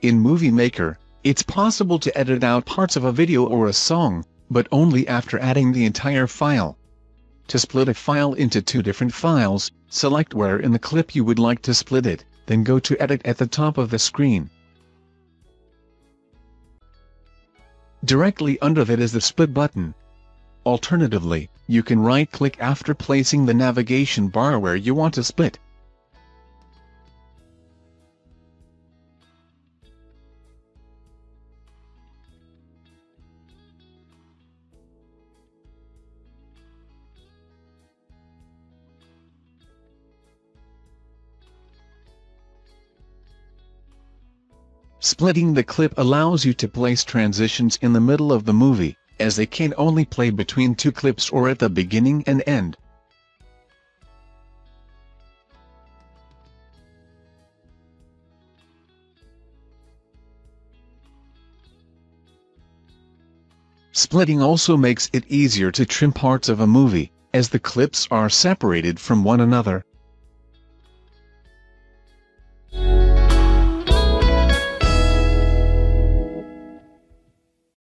In Movie Maker, it's possible to edit out parts of a video or a song, but only after adding the entire file. To split a file into two different files, select where in the clip you would like to split it, then go to Edit at the top of the screen. Directly under that is the Split button. Alternatively, you can right-click after placing the navigation bar where you want to split. Splitting the clip allows you to place transitions in the middle of the movie, as they can only play between two clips or at the beginning and end. Splitting also makes it easier to trim parts of a movie, as the clips are separated from one another.